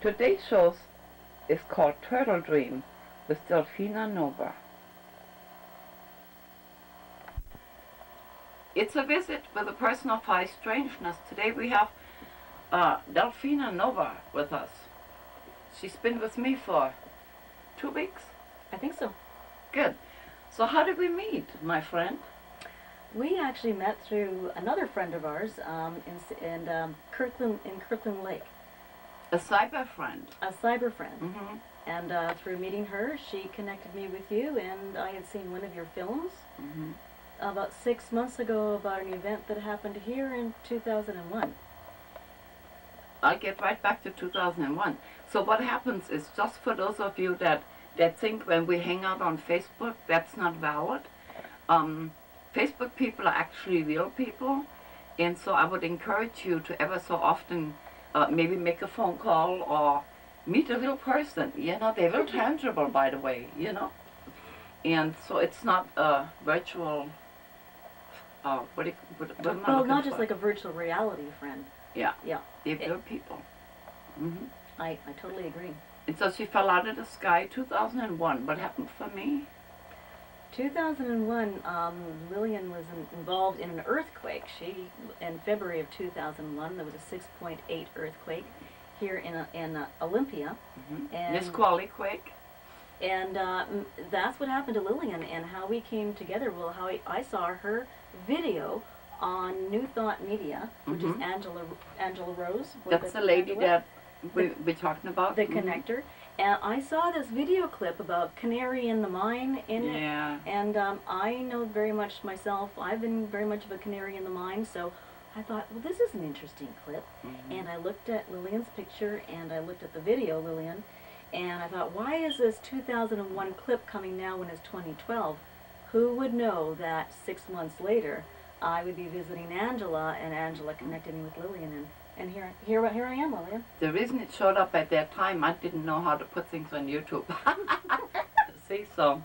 Today's show is called Turtle Dream with Delphina Nova. It's a visit with a person of high strangeness. Today we have uh, Delphina Nova with us. She's been with me for two weeks. I think so. Good. So how did we meet, my friend? We actually met through another friend of ours um, in, in um, Kirkland in Kirkland Lake. A cyber friend. A cyber friend. Mm-hmm. And uh, through meeting her, she connected me with you, and I had seen one of your films Mm-hmm. about six months ago about an event that happened here in 2001. I'll get right back to 2001. So what happens is, just for those of you that, that think when we hang out on Facebook, that's not valid, um, Facebook people are actually real people, and so I would encourage you to ever so often uh, maybe make a phone call or meet a real person. You know, they're real tangible, by the way, you know. And so it's not a virtual, uh, what, do you, what, what am I Well, not just for? like a virtual reality friend. Yeah. Yeah. They're real people. hmm I, I totally agree. And so she fell out of the sky 2001. What happened for me? 2001, um, Lilian was in, involved in an earthquake. She, in February of 2001, there was a 6.8 earthquake here in, uh, in uh, Olympia. Mm-hmm. And- Nisqually Quake. And uh, m- that's what happened to Lilian and how we came together. Well, how I, I saw her video on New Thought Media, which Mhm. is Angela Angela Rose. That's with the lady that we, we're talking about. the Mhm. connector. And I saw this video clip about Canary in the Mine in it. Yeah. And um, I know very much myself. I've been very much of a canary in the mine, so I thought, well, this is an interesting clip. Mhm. And I looked at Lilian's picture and I looked at the video, Lilian, and I thought, why is this 2001 clip coming now when it's 2012? Who would know that six months later I would be visiting Angela and Angela connected me with Lilian and, and here, here, here I am, Lilian. The reason it showed up at that time, I didn't know how to put things on YouTube. See, so.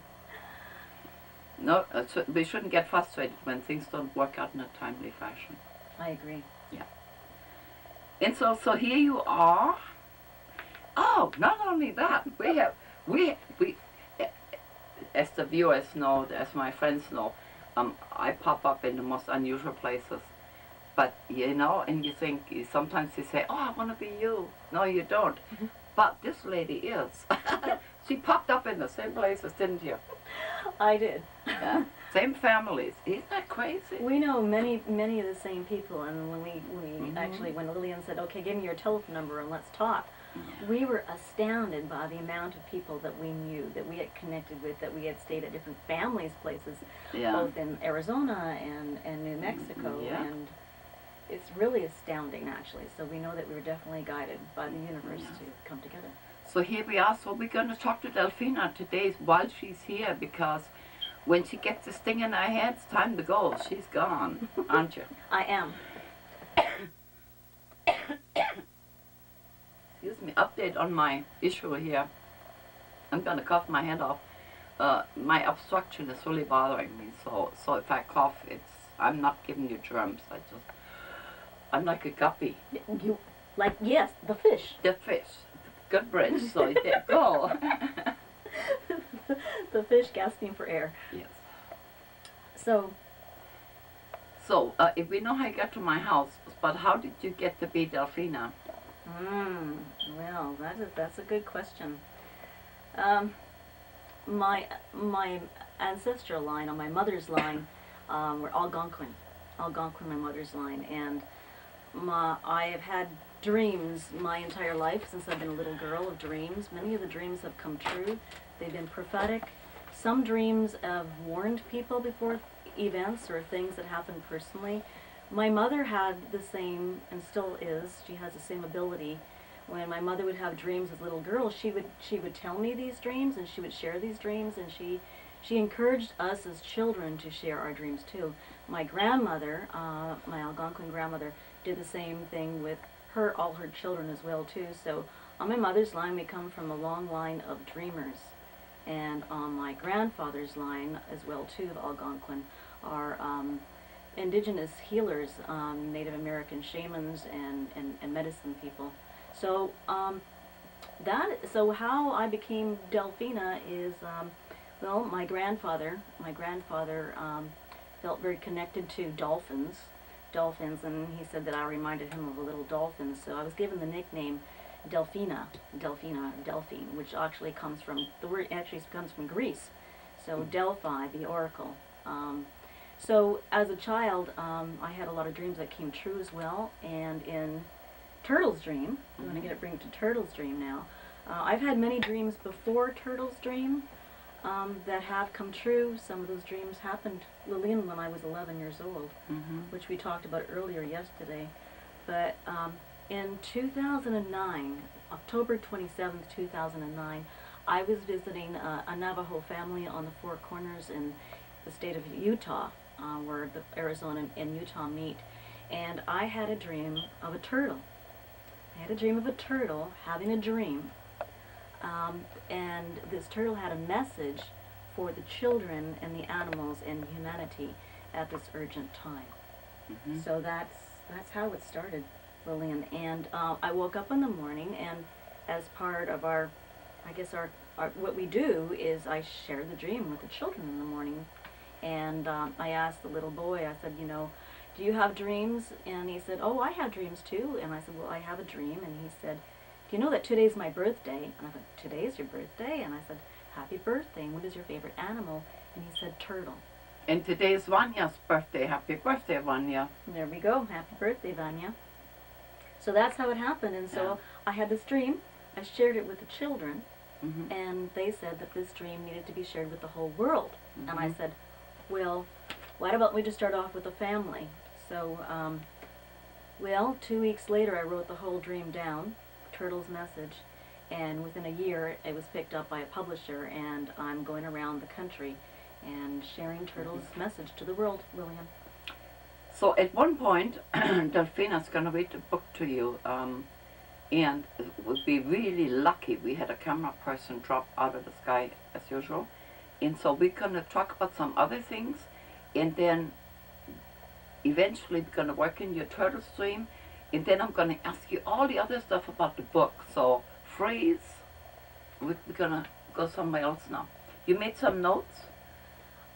No, uh, we shouldn't get frustrated when things don't work out in a timely fashion. I agree. Yeah. And so, so here you are. Oh, not only that, we have, we, we, as the viewers know, as my friends know, um, I pop up in the most unusual places. But, you know, and you think, sometimes you say, oh, I want to be you. No, you don't. But this lady is. she popped up in the same places, didn't you? I did. Yeah. same families. Isn't that crazy? We know many, many of the same people, and when we, we Mhm. actually, when Lilian said, "Okay, give me your telephone number and let's talk," Yeah. we were astounded by the amount of people that we knew, that we had connected with, that we had stayed at different families' places, Yeah. both in Arizona and, and New Mexico, Yeah. and it's really astounding, actually. So we know that we were definitely guided by the universe Yes. to come together. So here we are. So we're going to talk to Delphina today while she's here because when she gets this thing in her head, it's time to go. She's gone, aren't you? I am. Excuse me. Update on my issue here. I'm going to cough my head off. Uh, my obstruction is really bothering me. So, so if I cough, it's I'm not giving you germs. I just I'm like a guppy. You, like, yes, the fish. The fish. Good bridge. So there go. the fish gasping for air. yes. So, So, uh, if we know how you got to my house, but how did you get to be Delphina? Mm, well, that is that's a good question. Um, my my ancestral line on my mother's line um, were Algonquin, Algonquin, my mother's line, and my I have had dreams my entire life since I've been a little girl of dreams. Many of the dreams have come true. They've been prophetic. Some dreams have warned people before events or things that happen personally. My mother had the same, and still is, she has the same ability. When my mother would have dreams as a little girl, she would she would tell me these dreams and she would share these dreams and she she encouraged us as children to share our dreams too. My grandmother, uh, my Algonquin grandmother, did the same thing with her all her children as well too. So on my mother's line, we come from a long line of dreamers, and on my grandfather's line as well too, the Algonquin, are um, indigenous healers, um, Native American shamans, and, and, and medicine people. So um, that so how I became Delphina is um, well my grandfather my grandfather um, felt very connected to dolphins dolphins and he said that I reminded him of a little dolphin so I was given the nickname Delphina Delphina Delphine which actually comes from the word actually comes from Greece so Delphi the oracle um, so as a child um, I had a lot of dreams that came true as well and in Turtle's Dream. I'm going to get it bring it to Turtle's Dream now. Uh, I've had many dreams before Turtle's Dream um, that have come true. Some of those dreams happened, Lilian, when I was 11 years old, Mm-hmm. which we talked about earlier yesterday. But um, in 2009, October 27th, 2009, I was visiting uh, a Navajo family on the Four Corners in the state of Utah, uh, where the Arizona and Utah meet. And I had a dream of a turtle. I had a dream of a turtle having a dream. Um, and this turtle had a message for the children and the animals and humanity at this urgent time. Mm-hmm. So that's that's how it started, Lilian. And uh, I woke up in the morning, and as part of our, I guess our, our what we do is I share the dream with the children in the morning, and um, I asked the little boy. I said, you know, do you have dreams? And he said, oh, I have dreams too. And I said, well, I have a dream. And he said, you know that today's my birthday? And I said, today's your birthday? And I said, happy birthday. And what is your favorite animal? And he said, turtle. And today is Vanya's birthday. Happy birthday, Vanya. There we go. Happy birthday, Vanya. So that's how it happened. And so Yeah. I had this dream. I shared it with the children, Mm-hmm. and they said that this dream needed to be shared with the whole world. And I Mhm. said, well, why don't we just start off with the family? So, um, well, two weeks later, I wrote the whole dream down, Turtle's message, and within a year, it was picked up by a publisher, and I'm going around the country and sharing Turtle's message to the world, William. So at one point, Delphina's going to read the book to you, um, and it would be really lucky. We had a camera person drop out of the sky as usual, and so we're going to talk about some other things, and then eventually we're going to work in your Turtle's Dream, and then I'm going to ask you all the other stuff about the book. So phrase, we- we're going to go somewhere else now. You made some notes.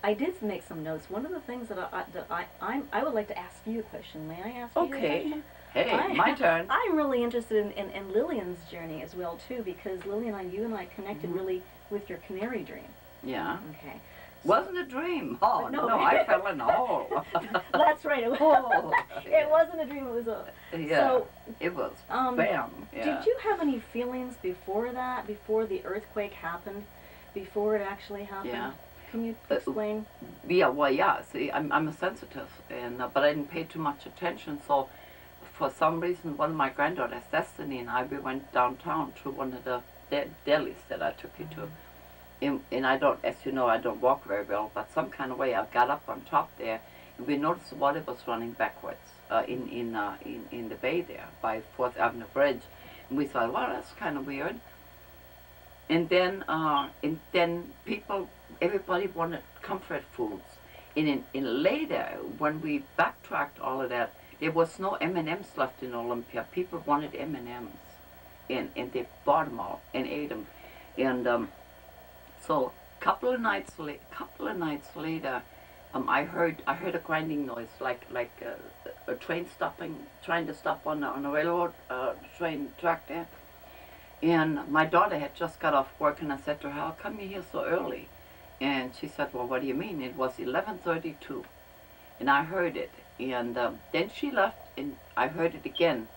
I did make some notes. One of the things that I, I that I I'm, I would like to ask you a question. May I ask you a Okay. question? Hey, I- my turn. I'm really interested in, in, in Lilian's journey as well too, because Lilian, I, you and I connected Mhm. really with your canary dream. Yeah. Okay. Wasn't a dream. Oh, No. no, I fell in a hole. That's right. It, was, Oh, it wasn't a dream. It was a. yeah, So, it was. um, Bam. Yeah. did you have any feelings before that? Before the earthquake happened? Before it actually happened? Yeah. Can you Uh, explain? Yeah, well, yeah. See, I'm, I'm a sensitive, and uh, but I didn't pay too much attention. So, for some reason, one of my granddaughters, Destiny, and I, we went downtown to one of the de- delis that I took you to. And, and I don't, as you know, I don't walk very well, but some kind of way I got up on top there, and we noticed the water was running backwards uh, in in, uh, in in the bay there by Fourth Avenue Bridge, and we thought, well, that's kind of weird. And then, uh, and then people, everybody wanted comfort foods. And in, in later, when we backtracked all of that, there was no M&Ms left in Olympia. People wanted M&Ms, and and they bought them all and ate them. And um, so, couple of nights couple of nights later, um, I heard I heard a grinding noise, like like a, a train stopping, trying to stop on a, on a railroad uh, train track there. And my daughter had just got off work, and I said to her, "How come you're here so early?" And she said, "Well, what do you mean? It was 11:32." And I heard it, and um, then she left, and I heard it again.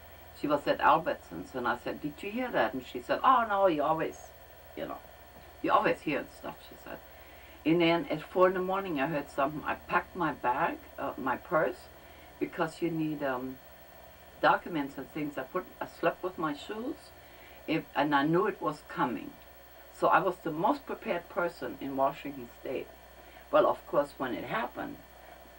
She was at Albertsons, and I said, "Did you hear that?" And she said, "Oh no, you always, you know, you always hear stuff." She said. And then at four in the morning, I heard something. I packed my bag, uh, my purse, because you need um, documents and things. I put, I slept with my shoes, if, and I knew it was coming. So I was the most prepared person in Washington State. Well, of course, when it happened,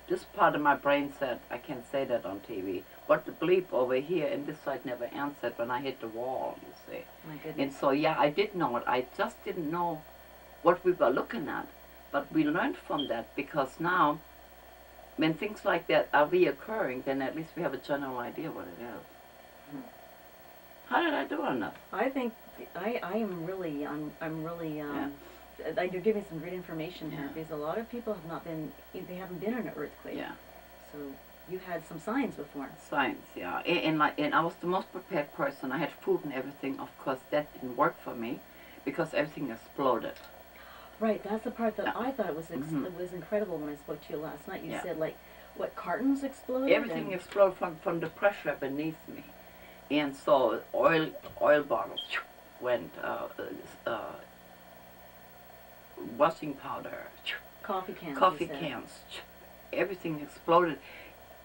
this part of my brain said, I can't say that on TV. What the bleep over here, and this side never answered when I hit the wall, you see. My goodness. And so, yeah, I did know it. I just didn't know what we were looking at. But we learned from that because now, when things like that are reoccurring, then at least we have a general idea what it is. How did I do on that? I think I, I am really I'm I'm really um, uh, you're giving some great information here Yeah. because a lot of people have not been they haven't been in an earthquake. Yeah. So you had some signs before. Science, yeah. And, and like, and I was the most prepared person. I had food and everything. Of course, that didn't work for me because everything exploded. Right, that's the part that Yeah. I thought was ex- Mhm. was incredible when I spoke to you last night. You Yeah. said like what cartons exploded. Everything exploded from, from the pressure beneath me. And so oil oil bottles went, uh, uh, washing powder, coffee cans. coffee cans, everything exploded.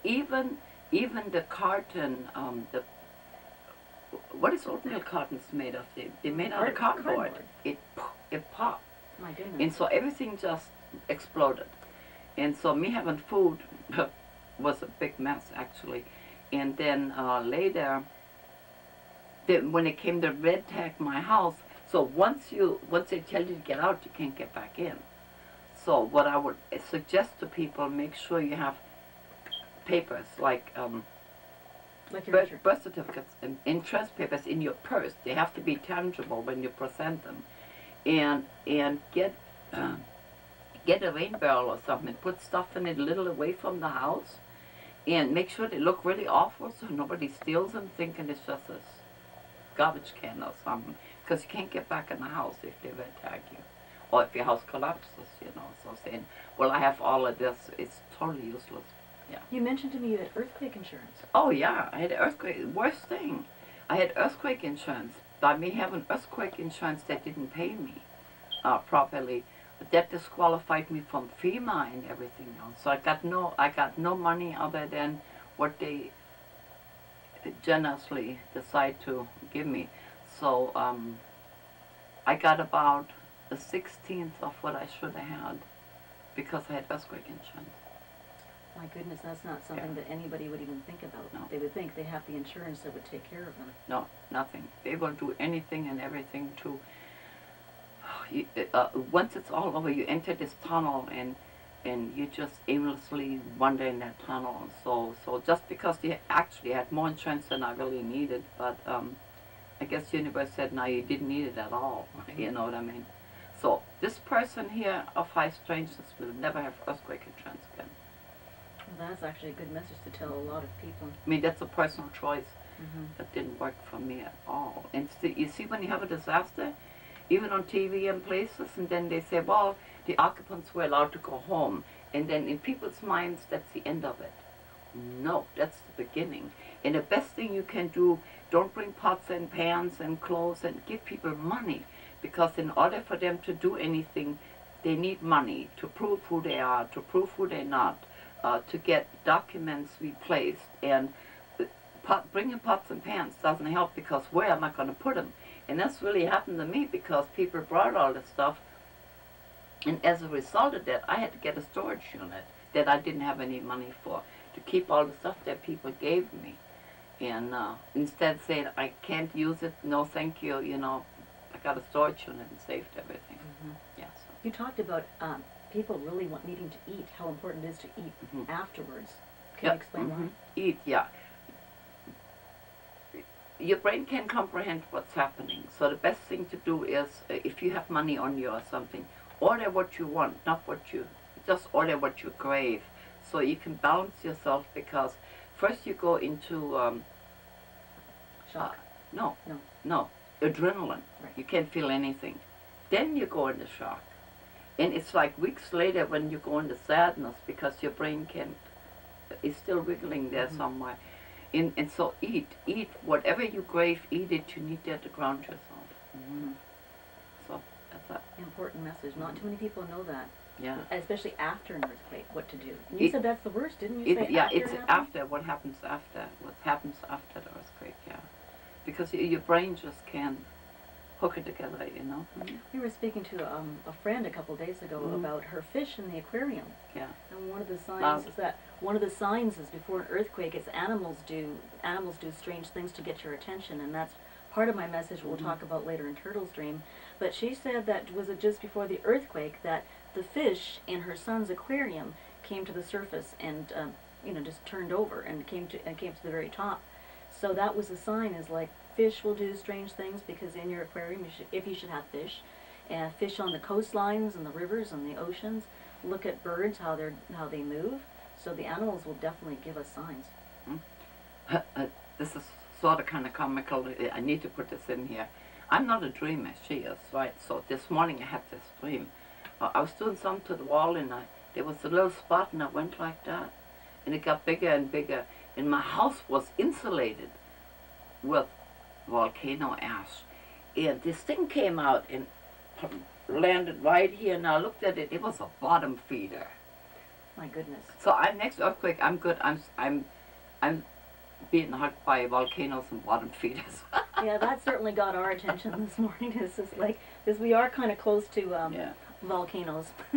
Even even the carton, um, the what is oatmeal cartons made of? They they made out of cardboard. cardboard. It it popped. My goodness. And so everything just exploded. And so me having food was a big mess actually. And then uh, later, the, when it came to red tag my house, so once you once they tell you to get out, you can't get back in. So what I would suggest to people, make sure you have papers like um, like your birth, birth certificates and interest papers in your purse. They have to be tangible when you present them, and and get uh, get a rain barrel or something. Put stuff in it a little away from the house, and make sure they look really awful so nobody steals them, thinking it's just a garbage can or something. Because you can't get back in the house if they red tag you, or if your house collapses. You know, so saying, well, I have all of this. It's totally useless. You mentioned to me you had earthquake insurance. Oh yeah, I had earthquake. Worst thing, I had earthquake insurance. By me having earthquake insurance, that didn't pay me uh, properly. But that disqualified me from FEMA and everything else. So I got no, I got no money other than what they generously decide to give me. So um, I got about a sixteenth of what I should have had because I had earthquake insurance. My goodness, that's not something that anybody would even think about. No. They would think they have the insurance that would take care of them. No, nothing. They will do anything and everything to. You, uh, once it's all over, you enter this tunnel and and you just aimlessly wander in that tunnel. So so just because they actually had more insurance than I really needed, but um, I guess the universe said no, you didn't need it at all. You know what I mean? So this person here of high strangeness will never have earthquake insurance again. That's actually a good message to tell a lot of people. I mean that's a personal choice. hmm that didn't work for me at all. And st- you see, when you have a disaster, even on TV and places, and then they say, well, the occupants were allowed to go home. And then in people's minds, that's the end of it. No, that's the beginning. And the best thing you can do, don't bring pots and pans and clothes and give people money. Because in order for them to do anything, they need money to prove who they are, to prove who they're not, uh, to get documents replaced. And pot, bringing pots and pans doesn't help because where am I going to put them? And that's really happened to me because people brought all this stuff, and as a result of that, I had to get a storage unit that I didn't have any money for to keep all the stuff that people gave me. And uh, instead saying I can't use it, no thank you, you know, I got a storage unit and saved everything. hmm Yes. You talked about um, people really want needing to eat, how important it is to eat Mhm. afterwards. Can Yeah, you explain mhm. Eat, yeah. Your brain can comprehend what's happening. So the best thing to do is, uh, if you have money on you or something, order what you want, not what you, just order what you crave. So you can balance yourself because first you go into, um, why? Shock. no, No. no, adrenaline. Right. You can't feel anything. Then you go into shock. And it's like weeks later when you go into sadness because your brain can is still wiggling there Mhm. somewhere. And, and so eat, eat whatever you crave, eat it. You need that to ground yourself. Mhm. So that's it. Important message. Not too many people know that, Yeah. especially after an earthquake, what to do. And you It- said that's the worst, didn't you It, say? yeah, after it's it happens? after what happens after what happens after the earthquake. Yeah, because your brain just can't hook it together. You know. We were speaking to um, a friend a couple days ago Mhm. about her fish in the aquarium. Yeah. And one of the signs Wow. is that one of the signs is before an earthquake is animals do animals do strange things to get your attention and that's part of my message we'll Mhm. talk about later in Turtle's Dream. But she said that was it just before the earthquake that the fish in her son's aquarium came to the surface and um, you know just turned over and came to and came to the very top. So that was a sign is like fish will do strange things because in your aquarium, you should, if you should have fish, and fish on the coastlines and the rivers and the oceans. Look at birds, how they're how they move. So the animals will definitely give us signs. Uh, uh, this is sort of kind of comical. I need to put this in here. I'm not a dreamer, she is, right? So this morning I had this dream. Uh, I was doing something to the wall and I, there was a little spot and I went like that. And it got bigger and bigger. And my house was insulated with volcano ash. And this thing came out and landed right here and I looked at it. It was a bottom feeder. My goodness. So I'm next earthquake. I'm good. I'm I'm I'm being hugged by volcanoes and bottom feeders. yeah, that certainly got our attention this morning. This is like, because we are kind of close to um, yeah. volcanoes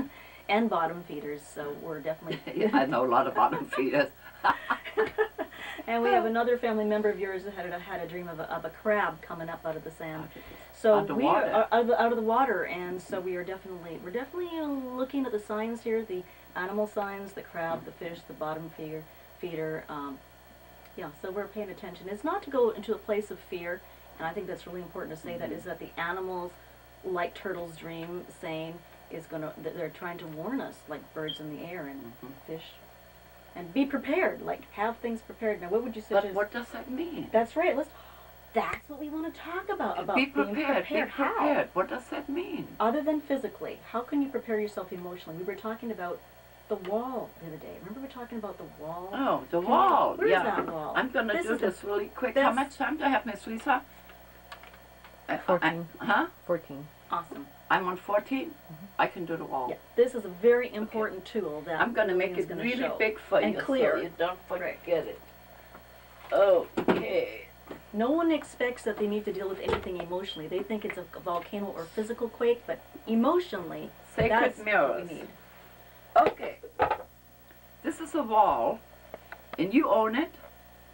and bottom feeders, so we're definitely. yeah, I know a lot of bottom feeders. and we have another family member of yours that had a, had a dream of a, of a crab coming up out of the sand. So we are out of, the, out of the water, and so we are definitely we're definitely looking at the signs here, the animal signs, the crab, the fish, the bottom feeder, feeder. Um, yeah, so we're paying attention. It's not to go into a place of fear, and I think that's really important to say mm -hmm. that is that the animals, like turtles dream, saying is going to they're trying to warn us, like birds in the air and mm -hmm. fish, and be prepared. Like have things prepared. Now, what would you suggest? But what does that mean? That's right. Let's. That's what we want to talk about. About be prepared. Being prepared. Be prepared. How? What does that mean? Other than physically, how can you prepare yourself emotionally? We were talking about the wall the other day. Remember we were talking about the wall? Oh, the Can wall. Where's yeah. that wall? I'm going to do this really quick. How much time do I have, Miss Lisa? Uh, 14. I, huh? 14. Awesome. I'm on 14? Mm -hmm. I can do the wall. Yeah. This is a very important okay. tool that I'm going to make it really show. big for and you clear. so you don't forget right. it. Okay. No one expects that they need to deal with anything emotionally. They think it's a volcano or physical quake, but emotionally, Sacred that's mirrors. what we need. Okay. This is a wall, and you own it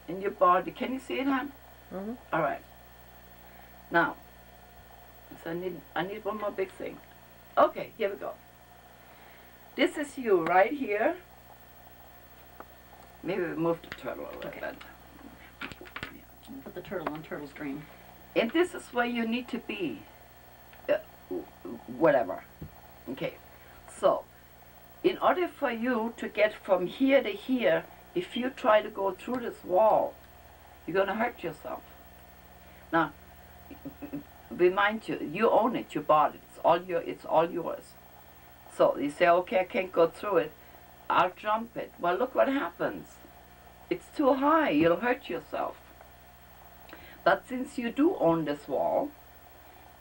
in your body. Can you see it, hon? Mm -hmm. All right. Now, so I need I need one more big thing. Okay, here we go. This is you right here. Maybe we move the turtle a little okay. bit. Put the turtle on turtle's dream. And this is where you need to be. Uh, whatever. Okay. So, in order for you to get from here to here, if you try to go through this wall, you're going to hurt yourself. Now, remind you, you own it, you bought it, it's all, your, it's all yours. So you say, okay, I can't go through it, I'll jump it. Well, look what happens. It's too high, you'll hurt yourself. But since you do own this wall,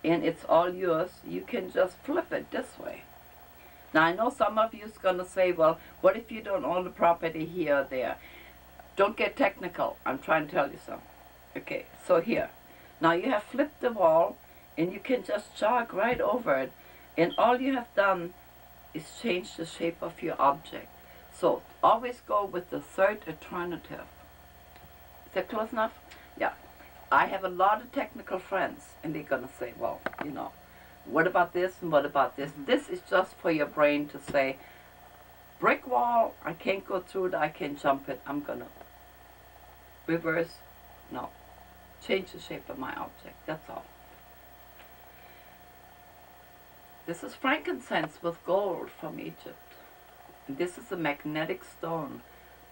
and it's all yours, you can just flip it this way. Now I know some of you is going to say, well, what if you don't own the property here or there? Don't get technical. I'm trying to tell you something. Okay, so here. Now you have flipped the wall and you can just jog right over it and all you have done is change the shape of your object. So always go with the third alternative. Is that close enough? Yeah. I have a lot of technical friends and they're going to say, well, you know, what about this and what about this? Mm-hmm. This is just for your brain to say, brick wall, I can't go through it, I can jump it, I'm gonna reverse, no, change the shape of my object, that's all. This is frankincense with gold from Egypt. And this is a magnetic stone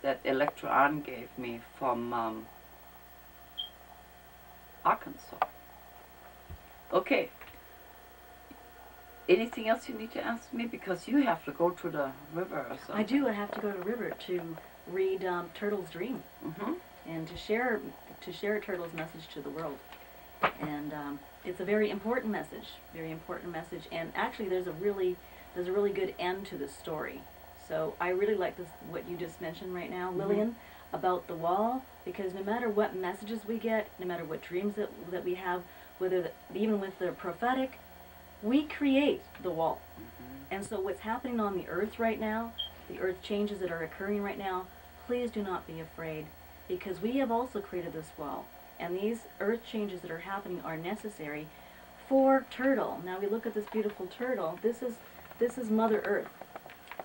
that Electra gave me from um, Arkansas. Okay, anything else you need to ask me? Because you have to go to the river or something. I do. I have to go to the river to read um, Turtle's Dream mm -hmm. and to share to share Turtle's message to the world. And um, it's a very important message, very important message. And actually, there's a really there's a really good end to the story. So I really like this what you just mentioned right now, mm -hmm. Lilian, about the wall. Because no matter what messages we get, no matter what dreams that that we have, whether the, even with the prophetic we create the wall. Mm -hmm. And so what's happening on the earth right now, the earth changes that are occurring right now, please do not be afraid because we have also created this wall. And these earth changes that are happening are necessary for turtle. Now we look at this beautiful turtle. This is this is Mother Earth.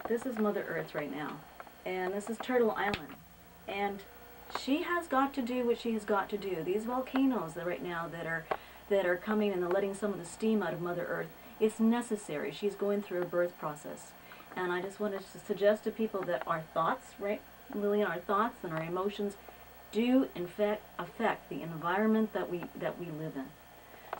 This is Mother Earth right now. And this is Turtle Island. And she has got to do what she has got to do. These volcanoes that right now that are that are coming and letting some of the steam out of Mother Earth, it's necessary. She's going through a birth process. And I just wanted to suggest to people that our thoughts, right, Lilian, our thoughts and our emotions do in fact affect the environment that we that we live in.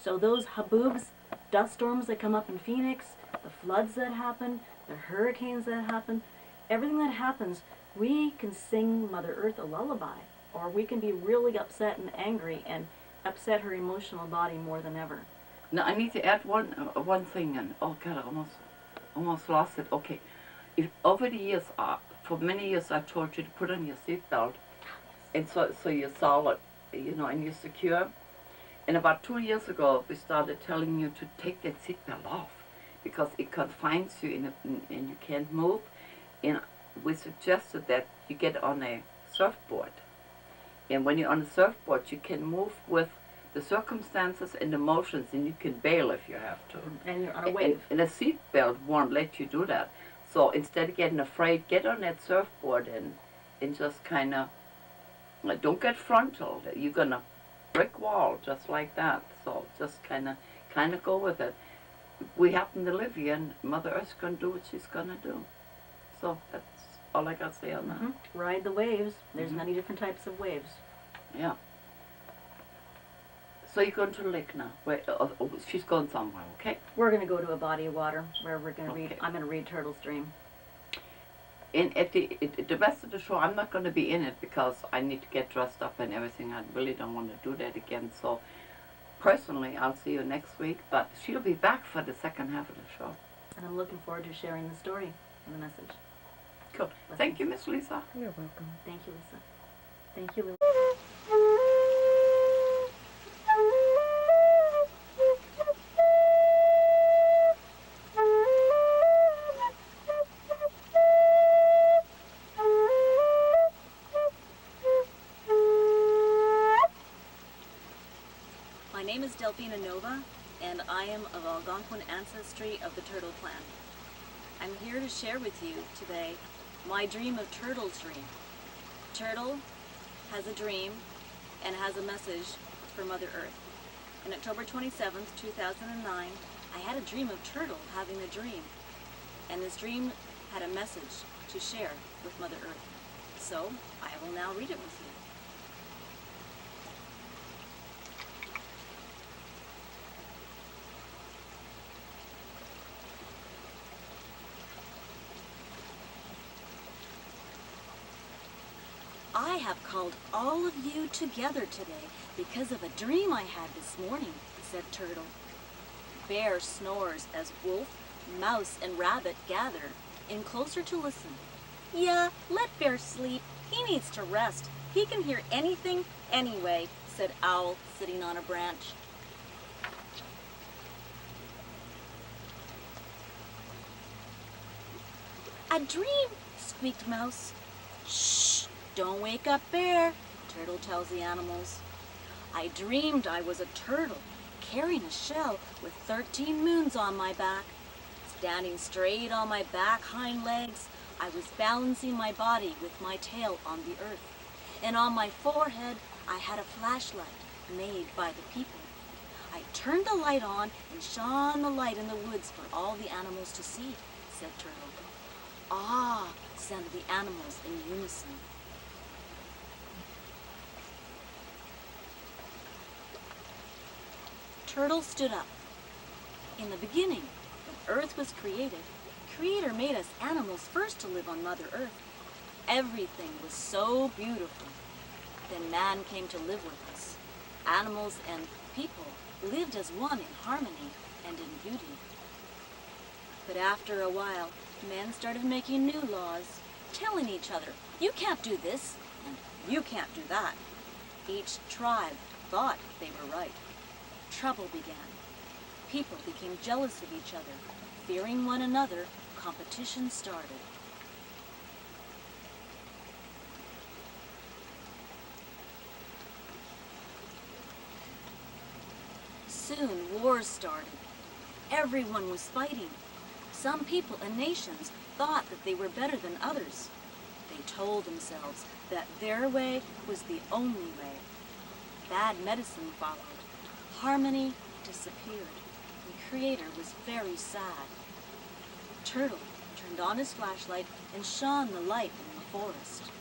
So those haboobs, dust storms that come up in Phoenix, the floods that happen, the hurricanes that happen, everything that happens, we can sing Mother Earth a lullaby, or we can be really upset and angry and upset her emotional body more than ever. Now I need to add one uh, one thing, and oh God, I almost almost lost it. Okay, if over the years, uh, for many years, I told you to put on your seatbelt, and so so you're solid, you know, and you're secure. And about two years ago, we started telling you to take that seatbelt off because it confines you in a, and you can't move. And we suggested that you get on a surfboard. And when you're on a surfboard, you can move with the circumstances and emotions, and you can bail if you have to. Mm, and you're on a And, wave. and a seatbelt won't let you do that. So instead of getting afraid, get on that surfboard and, and just kind of, don't get frontal. You're gonna brick wall just like that. So just kind of, kind of go with it. We happen to live here, and Mother Earth's gonna do what she's gonna do. So that's all I got to say on that. Mhm. Ride the waves. There's Mhm. many different types of waves. Yeah. So you're going to the lake now. Wait, oh, oh, she's going somewhere, okay? We're going to go to a body of water where we're going to read. I'm going to read Turtle's Dream. And at the at the rest of the show, I'm not going to be in it because I need to get dressed up and everything. I really don't want to do that again. So, personally, I'll see you next week. But she'll be back for the second half of the show. And I'm looking forward to sharing the story and the message. Cool. Thank you, Miss Lisa. You're welcome. Thank you, Lisa. Thank you, Lisa. Of Algonquin ancestry of the turtle clan. I'm here to share with you today my dream of Turtle's dream. Turtle has a dream and has a message for Mother Earth. On October 27th, 2009, I had a dream of Turtle having a dream, and this dream had a message to share with Mother Earth. So, I will now read it with you. I have called all of you together today because of a dream I had this morning, said Turtle. Bear snores as wolf, mouse, and rabbit gather in closer to listen. Yeah, let Bear sleep. He needs to rest. He can hear anything anyway, said Owl, sitting on a branch. A dream, squeaked Mouse. Shh, don't wake up, Bear, Turtle tells the animals. I dreamed I was a turtle, carrying a shell with 13 moons on my back. Standing straight on my back hind legs, I was balancing my body with my tail on the earth. And on my forehead, I had a flashlight made by the people. I turned the light on and shone the light in the woods for all the animals to see, said Turtle. Ah, sounded the animals in unison. Turtle stood up. In the beginning, when Earth was created, Creator made us animals first to live on Mother Earth. Everything was so beautiful. Then man came to live with us. Animals and people lived as one in harmony and in beauty. But after a while, men started making new laws, telling each other, you can't do this, and you can't do that. Each tribe thought they were right. Trouble began. People became jealous of each other. Fearing one another, competition started. Soon wars started. Everyone was fighting. Some people and nations thought that they were better than others. They told themselves that their way was the only way. Bad medicine followed. Harmony disappeared. The Creator was very sad. Turtle turned on his flashlight and shone the light in the forest.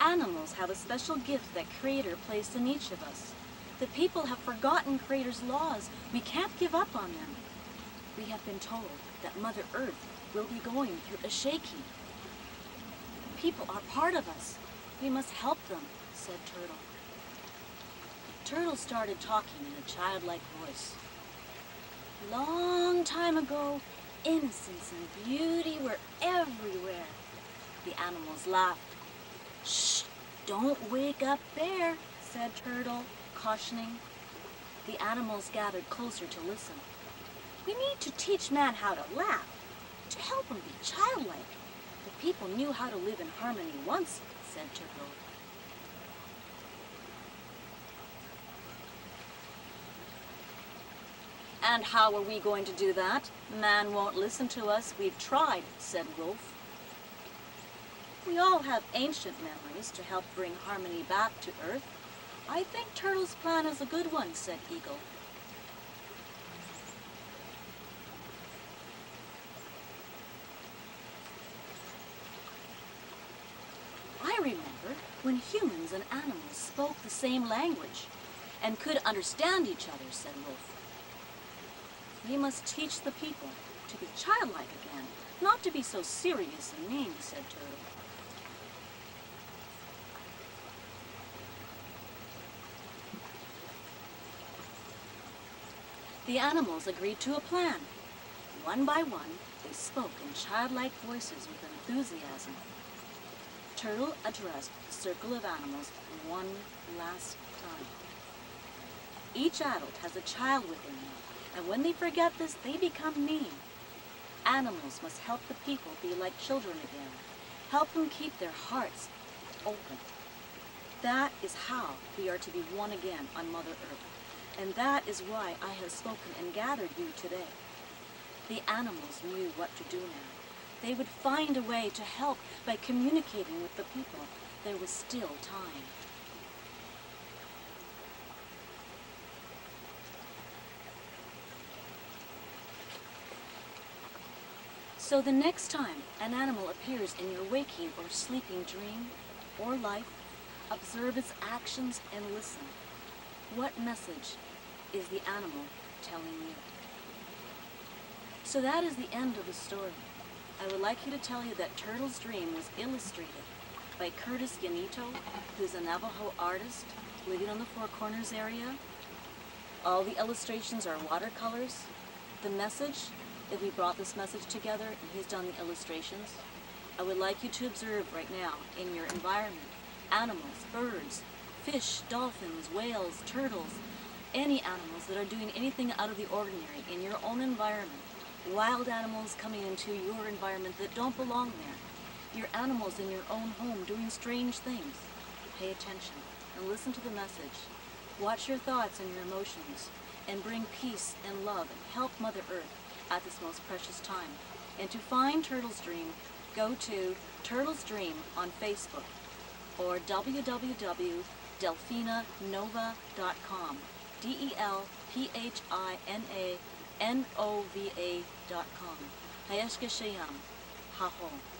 Animals have a special gift that Creator placed in each of us. The people have forgotten Creator's laws. We can't give up on them. We have been told that Mother Earth will be going through a shaking. People are part of us. We must help them, said Turtle. Turtle started talking in a childlike voice. Long time ago, innocence and beauty were everywhere. The animals laughed. Shh, don't wake up Bear, said Turtle, cautioning. The animals gathered closer to listen. We need to teach man how to laugh, to help him be childlike. The people knew how to live in harmony once, said Turtle. And how are we going to do that? Man won't listen to us. We've tried, said Wolf. We all have ancient memories to help bring harmony back to Earth. I think Turtle's plan is a good one, said Eagle. I remember when humans and animals spoke the same language and could understand each other, said Wolf. We must teach the people to be childlike again, not to be so serious and mean, said Turtle. The animals agreed to a plan. One by one, they spoke in childlike voices with enthusiasm. Turtle addressed the circle of animals one last time. Each adult has a child within them, and when they forget this, they become mean. Animals must help the people be like children again. Help them keep their hearts open. That is how we are to be one again on Mother Earth. And that is why I have spoken and gathered you today. The animals knew what to do now. They would find a way to help by communicating with the people. There was still time. So the next time an animal appears in your waking or sleeping dream or life, observe its actions and listen. What message is the animal telling you? So that is the end of the story. I would like you to tell you that Turtle's Dream was illustrated by Curtis Yanito, who's a Navajo artist living on the Four Corners area. All the illustrations are watercolors. The message, if we brought this message together and he's done the illustrations, I would like you to observe right now in your environment animals, birds, fish, dolphins, whales, turtles, any animals that are doing anything out of the ordinary in your own environment. Wild animals coming into your environment that don't belong there. Your animals in your own home doing strange things. Pay attention and listen to the message. Watch your thoughts and your emotions and bring peace and love and help Mother Earth at this most precious time. And to find Turtle's Dream, go to Turtle's Dream on Facebook or www.delphinanova.com. D-E-L-P-H-I-N-A-N-O-V-A dot com. Hayashka Shayam. Ha-ho.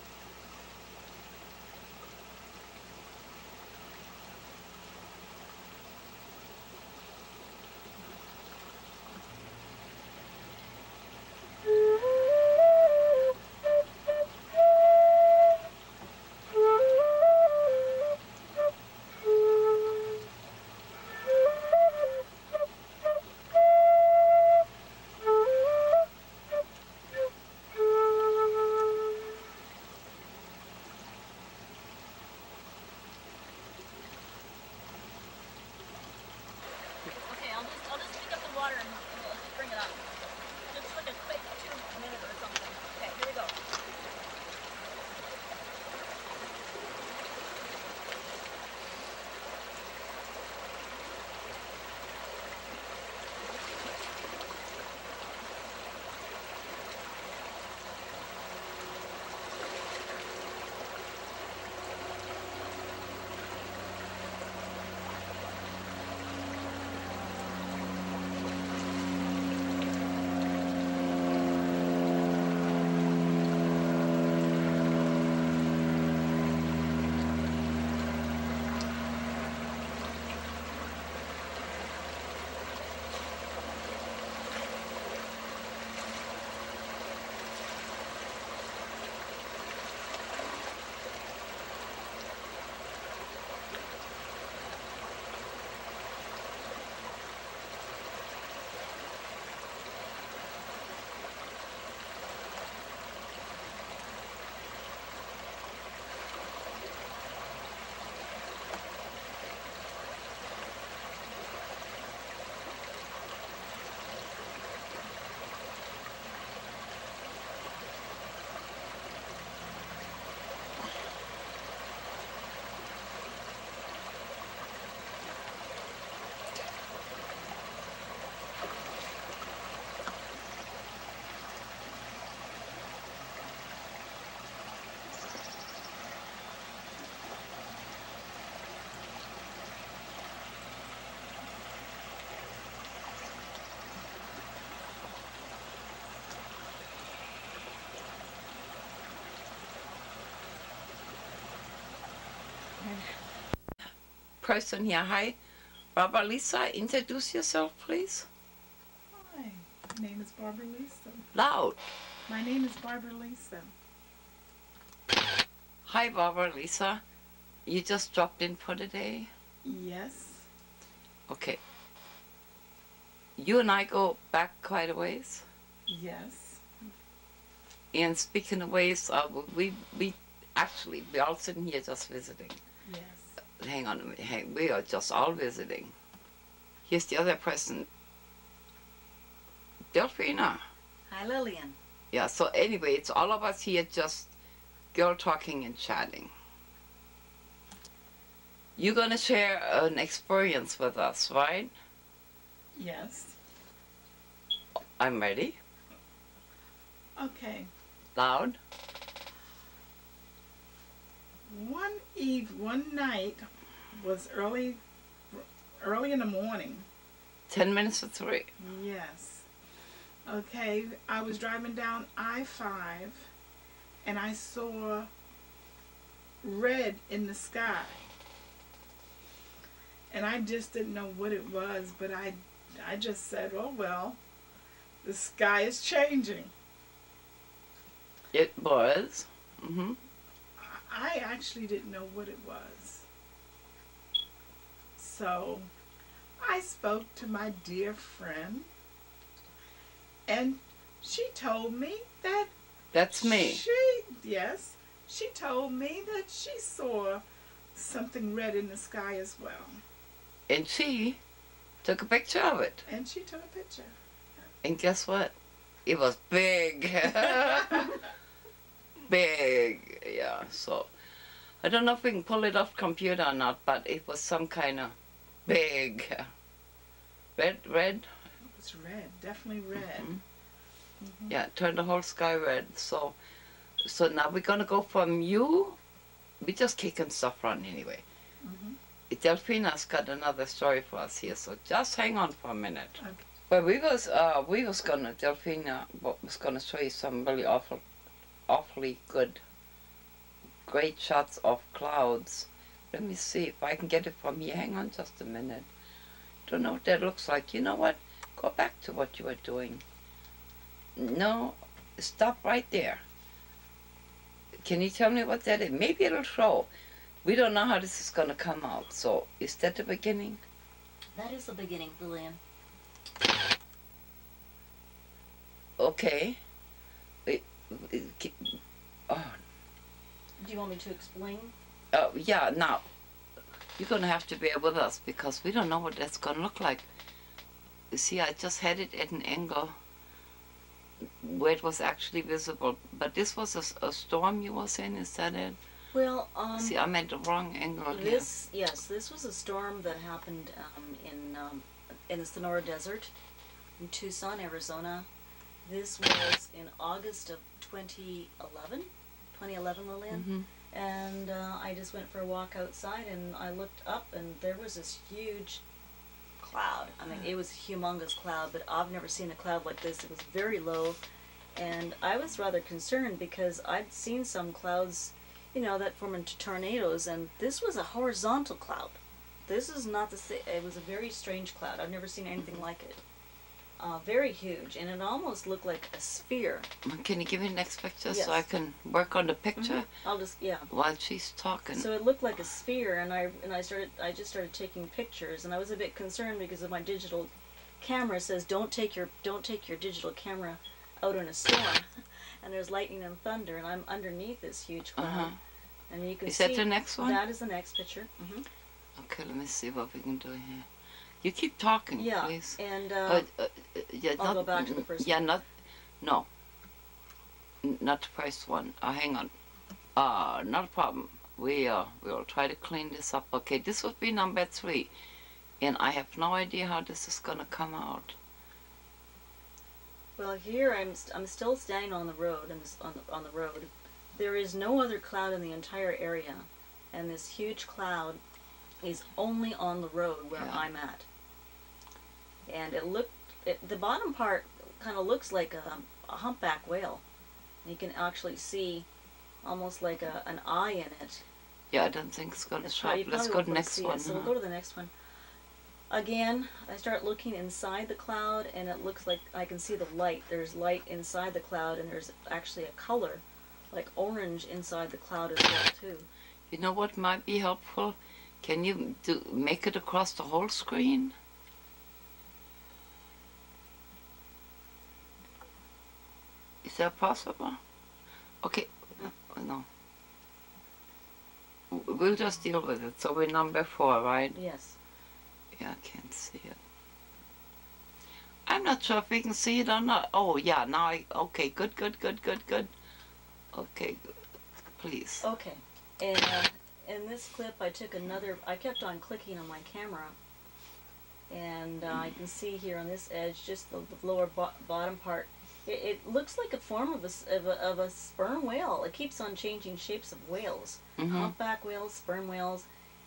Person here. Hi, Barbara Lisa. Introduce yourself, please. Hi, my name is Barbara Lisa. Loud. My name is Barbara Lisa. Hi, Barbara Lisa. You just dropped in for the day. Yes, Okay. You and I go back quite a ways. yes, And speaking of ways, uh, we we actually we all sitting here just visiting. Yes. Hang on a minute. Hang, we are just all visiting. Here's the other person. Delphina. Hi, Lilian. Yeah, so anyway, it's all of us here just girl talking and chatting. You're gonna share an experience with us, right? Yes. I'm ready. Okay. Loud. One eve, one night was early, early in the morning. Ten minutes to three. Yes. Okay, I was driving down I 5 and I saw red in the sky. And I just didn't know what it was, but I I just said, "Oh well, the sky is changing." It was. hmm I actually didn't know what it was. So I spoke to my dear friend, and she told me that That's me. She yes, she told me that she saw something red in the sky as well, And she took a picture of it. and she took a picture. And guess what? It was big. big. Yeah, so I don't know if we can pull it off computer or not, but it was some kind of big. Red, red. It was red, definitely red. Mhm. Yeah, turned the whole sky red. So, so now we're gonna go from you. We just kicking stuff around anyway. Mhm. Delphina's got another story for us here, so just hang on for a minute. Okay. Well, we was uh we was gonna Delphina was gonna show you some really awful, awfully good, great shots of clouds. Let me see if I can get it from here. Hang on just a minute. Don't know what that looks like. You know what? Go back to what you were doing. No, stop right there. Can you tell me what that is? Maybe it'll show. We don't know how this is gonna come out. So is that the beginning? That is the beginning, Lilian. Okay. It- it- ki- oh, Do you want me to explain? uh, yeah, now, you're going to have to bear with us because we don't know what that's going to look like. You see, I just had it at an angle where it was actually visible. But this was a storm you were saying, is that it? Well, um, see, I'm at the wrong angle here. yes, this was a storm that happened um, in um, in the Sonora Desert, in Tucson, Arizona. This was in August of 2011. 2011, Lilian. Mhm. and uh, I just went for a walk outside and I looked up and there was this huge cloud. I mean, it was a humongous cloud, but I've never seen a cloud like this. It was very low, and I was rather concerned because I'd seen some clouds, you know, that form into tornadoes, and this was a horizontal cloud. This is not the same. It was a very strange cloud. I've never seen anything like it. Uh, very huge, and it almost looked like a sphere. Can you give me the next picture so I can work on the picture I'll just yeah. while she's talking? So it looked like a sphere, and I and I started. I just started taking pictures, and I was a bit concerned because of my digital camera says don't take your don't take your digital camera out in a storm, and there's lightning and thunder, and I'm underneath this huge cloud, Uh-huh. and you can Is see that the next one? that is the next picture. hmm Okay, let me see what we can do here. You keep talking, Yeah, please. and uh, uh, uh, yeah, I'll not, go back to the first Yeah, one. not, no, N- not the first one. Uh, hang on. Uh, not a problem. We uh, we'll try to clean this up. Okay, this would be number three, and I have no idea how this is gonna come out. Well, here I'm st- I'm still standing on the road and this, on the on the road. There is no other cloud in the entire area, and this huge cloud is only on the road where Yeah. I'm at. And it looked it, the bottom part kind of looks like a, a humpback whale. You can actually see almost like a, an eye in it, Yeah, I don't think it's That's show up. Let's go to won't next see it, one. So huh? we'll go to the next one. Again, I start looking inside the cloud, and it looks like I can see the light. There's light inside the cloud, and there's actually a color, like orange, inside the cloud as well too. You know what might be helpful? Can you do make it across the whole screen? Is that possible? Okay, no, no. We'll just deal with it. So we're number four, right? Yes. Yeah, I can't see it. I'm not sure if we can see it or not. Oh, yeah, now I, okay, good, good, good, good, good. Okay, good. please. Okay. And uh, in this clip, I took another. I kept on clicking on my camera, and uh, I can see here on this edge, just the, the lower bo- bottom part. It, it looks like a form of a, of a of a sperm whale. It keeps on changing shapes of whales, Mhm. humpback whales, sperm whales,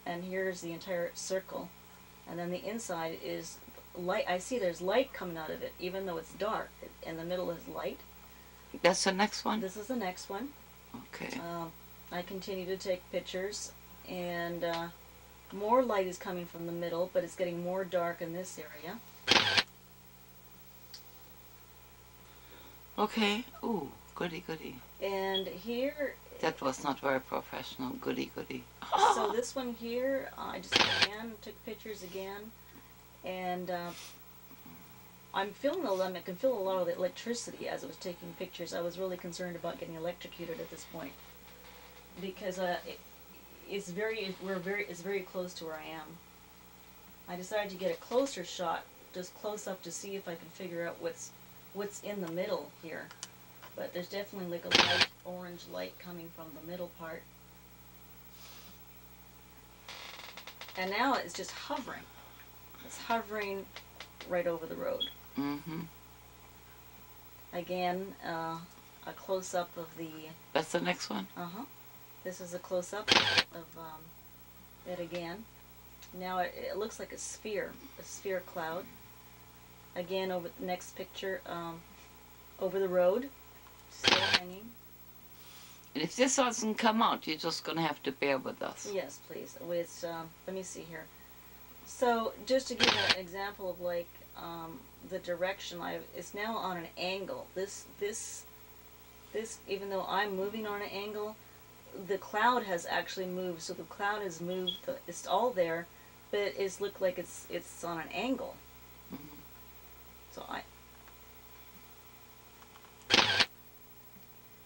and here's the entire circle, and then the inside is light. I see there's light coming out of it, even though it's dark. In the middle is light. That's the next one? This is the next one. Okay. Um, I continue to take pictures, and uh, more light is coming from the middle, but it's getting more dark in this area. Okay. Ooh, goody goody. And here, That was not very professional. Goody goody. so this one here, I just again took pictures again, and uh, I'm feeling a lot. I can feel a lot of the electricity as I was taking pictures. I was really concerned about getting electrocuted at this point because uh, it, it's very we're very it's very close to where I am. I decided to get a closer shot, just close up, to see if I can figure out what's what's in the middle here. But there's definitely like a light orange light coming from the middle part. And now it's just hovering. It's hovering right over the road. mm-hmm. Again, uh, a close up of the. That's the next one? Uh huh. This is a close up of um, it again. Now it, it looks like a sphere, a sphere cloud. Again, over the next picture, um, over the road, still hanging. And if this doesn't come out, you're just gonna have to bear with us. Yes, please. With um, let me see here. So just to give an example of like um, the direction, I it's now on an angle. This this this even though I'm moving on an angle, the cloud has actually moved. So the cloud has moved. The, it's all there, but it's looked like it's it's on an angle. Mhm. So I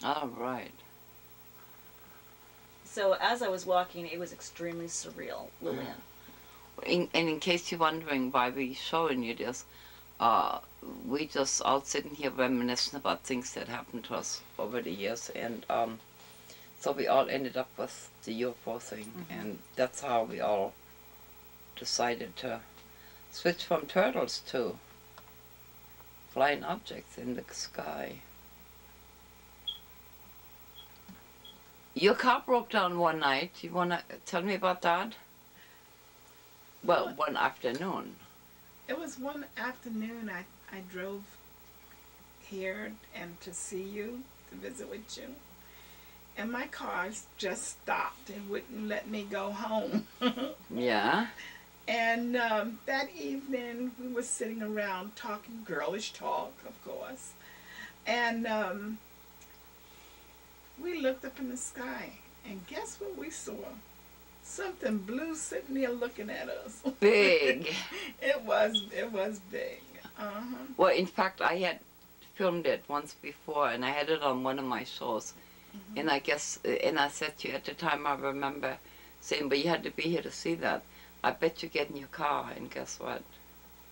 All right. so as I was walking, it was extremely surreal, Lilian. In, and in case you're wondering why we're showing you this, uh, we just all sitting here reminiscing about things that happened to us over the years, and um, so we all ended up with the UFO thing, and that's how we all decided to switch from turtles to flying objects in the sky. Your car broke down one night. You wanna tell me about that? Well, What? one afternoon. It was one afternoon I, I drove here and to see you, to visit with you. And my car just stopped and wouldn't let me go home. Yeah. And um, that evening we were sitting around talking girlish talk, of course. And um, we looked up in the sky and guess what we saw? Something blue sitting there looking at us. Big. It was it was big. Uh huh. Well, in fact, I had filmed it once before, and I had it on one of my shows. And I guess, and I said to you at the time, I remember saying, "But you had to be here to see that." I bet you get in your car, and guess what?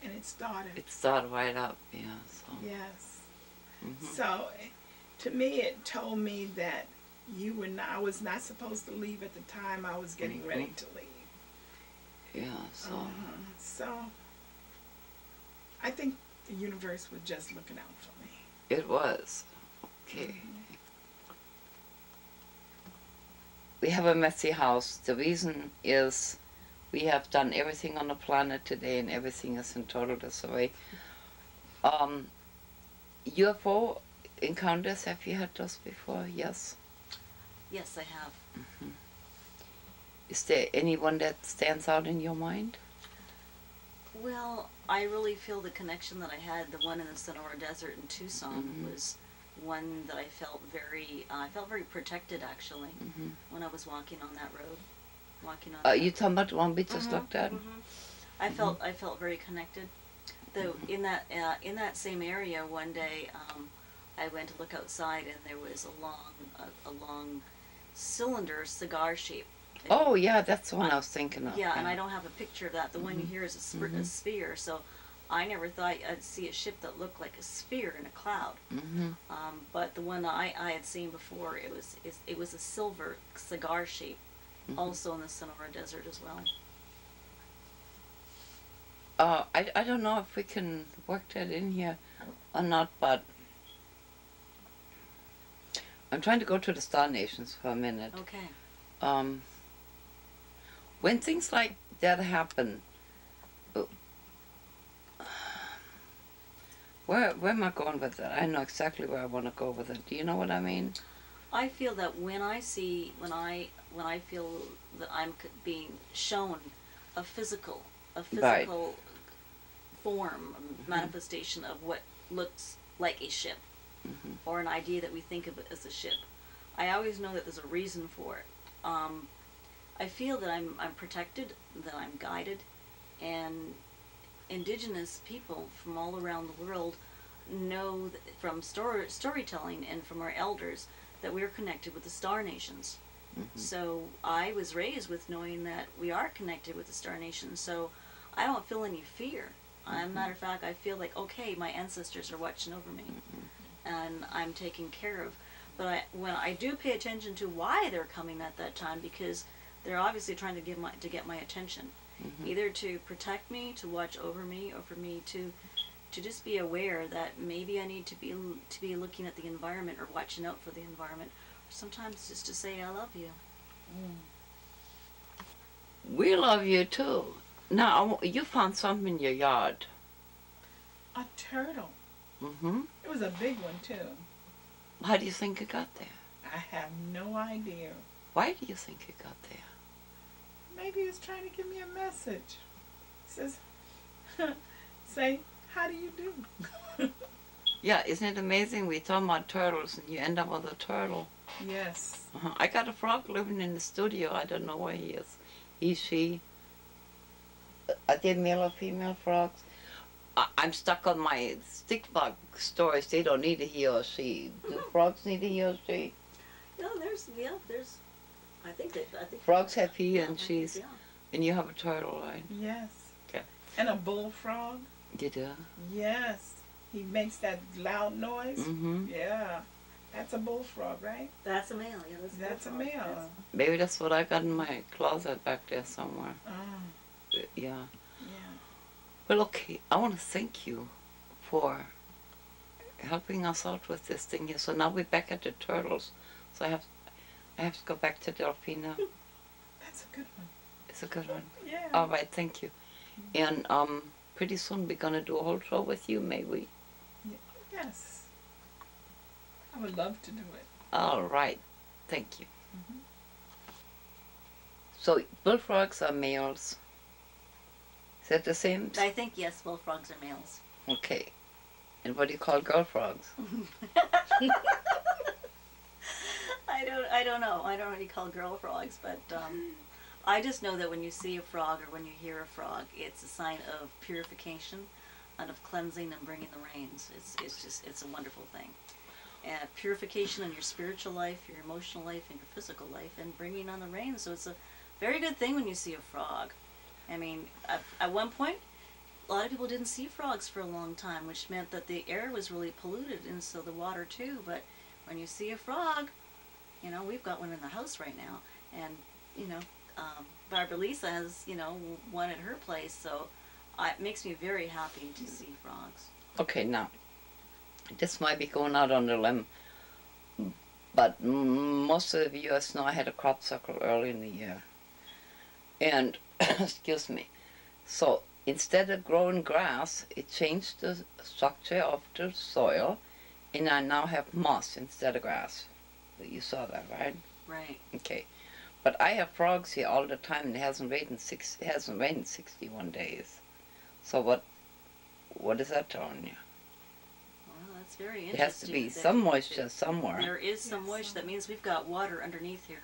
And it started. It started right up. Yeah. So. yes. mhm. So, to me, it told me that you were not. I was not supposed to leave at the time I was getting ready to leave. Yeah. So. Uh-huh. So, I think the universe was just looking out for me. It was. Okay. We have a messy house. The reason is we have done everything on the planet today and everything is in total disarray. Um, UFO encounters, have you had those before? Yes. Yes, I have. Is there anyone that stands out in your mind? Well, I really feel the connection that I had, the one in the Sonora Desert in Tucson, Mhm. was one that I felt very, uh, I felt very protected actually Mhm. when I was walking on that road. Walking on. Uh, you talking about the one we just Mhm, looked at? mhm. I felt I felt very connected. Though in that uh, in that same area, one day um, I went to look outside and there was a long a, a long cylinder cigar shape. Oh yeah, that's the one I was thinking of. Yeah, and I don't have a picture of that. The one you Mhm. hear is a, spr- a Mhm. sphere. So I never thought I'd see a ship that looked like a sphere in a cloud. Mm-hmm. Um, but the one I, I had seen before, it was it, it was a silver cigar shape, Mhm. also in the Sonora Desert as well. Uh, I, I don't know if we can work that in here or not, but I'm trying to go to the Star Nations for a minute. Okay. Um, when things like that happen, uh, where where am I going with that? I know exactly where I want to go with it. Do you know what I mean? I feel that when I see, when I, when I feel that I'm being shown a physical, a Right. physical form, a manifestation of what looks like a ship, Mhm. or an idea that we think of as a ship, I always know that there's a reason for it. Um, I feel that I'm, I'm protected, that I'm guided, and indigenous people from all around the world know from story, storytelling and from our elders that we're connected with the star nations. Mhm. So I was raised with knowing that we are connected with the star nations. So I don't feel any fear. As a matter of fact, I feel like okay, my ancestors are watching over me, and I'm taken care of. But I, when I do pay attention to why they're coming at that time, because they're obviously trying to give my to get my attention, Mhm. either to protect me, to watch over me, or for me to to just be aware that maybe I need to be to be looking at the environment or watching out for the environment, sometimes just to say I love you. We love you too. Now you found something in your yard. A turtle. Mm-hmm. It was a big one too. How do you think it got there? I have no idea. Why do you think it got there? Maybe it's trying to give me a message. It says, say, how do you do? Yeah, isn't it amazing? We talk about turtles, and you end up with a turtle. yes. Uh-huh. I got a frog living in the studio. I don't know where he is. He, she. Uh, Are they male or female frogs? I, I'm stuck on my stick bug stories. They don't need a he or she. Do frogs need a he or she? No, there's yeah, there's. I think that I think Frogs have he and she's, Yeah. and you have a turtle, right? Yes. Okay. And a bullfrog? You do? Yes. He makes that loud noise? Mm-hmm. Yeah. That's a bullfrog, right? That's a male. Yeah, that's, That's a male. That's- Maybe that's what I got in my closet back there somewhere. Oh, Yeah. yeah. Well, okay. I want to thank you for helping us out with this thing here. So now we're back at the turtles. So I have, I have to go back to Delphina. That's a good one. It's a good one. Yeah. All right, thank you. And um, pretty soon we're gonna do a whole show with you, maybe. Yes. I would love to do it. All right, thank you. Mhm. So bullfrogs are males. Is that the same? I think yes, bullfrogs are males. Okay. And what do you call girl frogs? I don't. I don't know. I don't really call girl frogs, but um, I just know that when you see a frog or when you hear a frog, it's a sign of purification, of cleansing and bringing the rains. It's it's just it's a wonderful thing. And purification in your spiritual life, your emotional life, and your physical life, and bringing on the rain. So it's a very good thing when you see a frog. I mean, at, at one point, a lot of people didn't see frogs for a long time, which meant that the air was really polluted, and so the water too. But when you see a frog, you know, we've got one in the house right now, and you know, um, Barbara Lisa has you know one at her place, so I, it makes me very happy to see frogs. Okay, now, this might be going out on a limb, but most of the viewers know I had a crop circle early in the year. And, excuse me, so instead of growing grass, it changed the structure of the soil, and I now have moss instead of grass. You saw that, right? Right. Okay. But I have frogs here all the time, and it hasn't rained in six. It hasn't rained in sixty-one days. So what? What is that telling you? Well, that's very interesting. It has to be some moisture somewhere. There is some Yes, moisture. That means we've got water underneath here.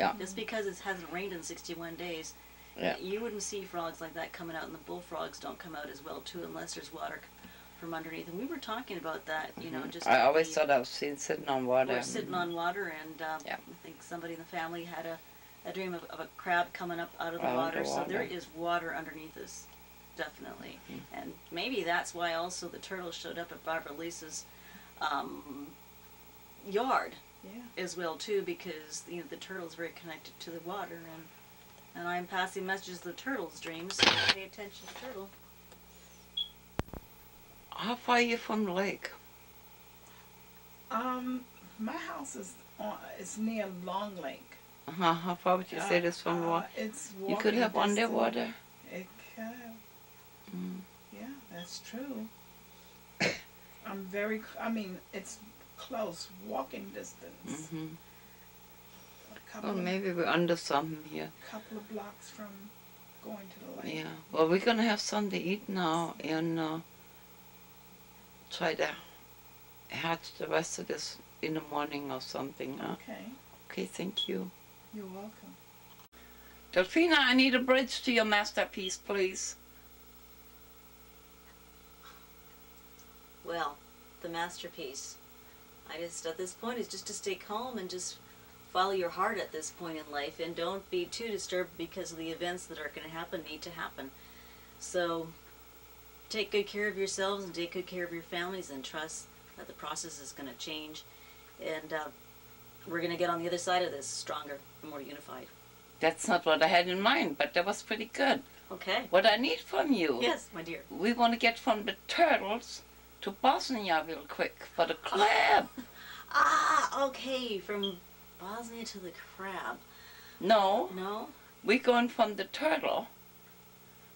Yeah. Just because it hasn't rained in 61 days, Yeah. you wouldn't see frogs like that coming out, and the bullfrogs don't come out as well too, unless there's water from underneath. And we were talking about that, you know, just. Mm-hmm. I always thought I was seen sitting on water. We're sitting on water, and um, Yeah. I think somebody in the family had a, a dream of, of a crab coming up out of the Out water. the So there is water underneath us, definitely. Mm-hmm. And maybe that's why also the turtles showed up at Barbara Lisa's um, yard Yeah. as well too, because you know the turtle's very connected to the water, and and I'm passing messages to the turtle's dreams. So pay attention, to turtle. How far are you from the lake? Um, my house is on. It's near Long Lake. Uh-huh. How far would you say this from the Uh, water? It's You could have distance. underwater. It could. That's true. I'm very. I mean, it's close walking distance. hmm A couple, Well, maybe we're under something here. A couple of blocks from going to the lake. Yeah. Well, we're gonna have something to eat now and uh, try to hatch the rest of this in the morning or something. Okay, okay. Thank you. you're welcome. Delphina, I need a bridge to your masterpiece, please. Well, the masterpiece. I just at this point is just to stay calm and just follow your heart at this point in life and don't be too disturbed because of the events that are going to happen need to happen. So take good care of yourselves and take good care of your families and trust that the process is going to change and uh, we're going to get on the other side of this stronger and more unified. That's not what I had in mind, but that was pretty good. Okay. What I need from you, Yes, my dear. we want to get from the turtles to Bosnia real quick for the crab. Ah, okay. From Bosnia to the crab. No, No? we're going from the turtle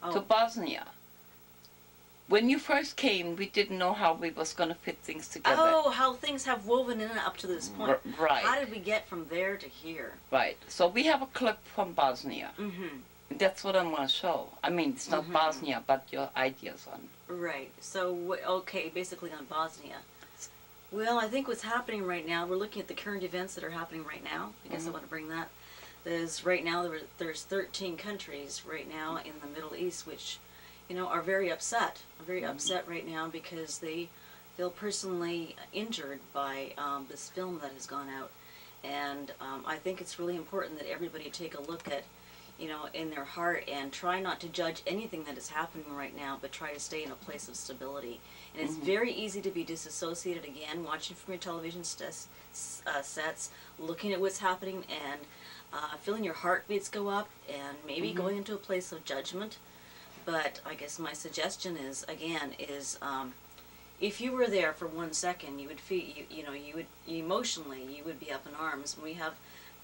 to Oh, Bosnia. When you first came, we didn't know how we was going to fit things together. oh, how things have woven in up to this point. R- right, How did we get from there to here? right. So we have a clip from Bosnia. Mm-hmm. That's what I'm going to show. I mean, it's not Mhm. Bosnia, but your ideas on. Right. So, okay, basically on Bosnia. Well, I think what's happening right now, we're looking at the current events that are happening right now. I guess I Mhm. want to bring that. There's right now there, there's 13 countries right now in the Middle East which, you know, are very upset. Are very upset right now because they feel personally injured by um, this film that has gone out, and um, I think it's really important that everybody take a look at you know, in their heart and try not to judge anything that is happening right now, but try to stay in a place of stability. And it's very easy to be disassociated again, watching from your television uh, sets, looking at what's happening, and uh, feeling your heartbeats go up, and maybe going into a place of judgment. But I guess my suggestion is, again, is um, if you were there for one second, you would feel, you, you know, you would emotionally, you would be up in arms. We have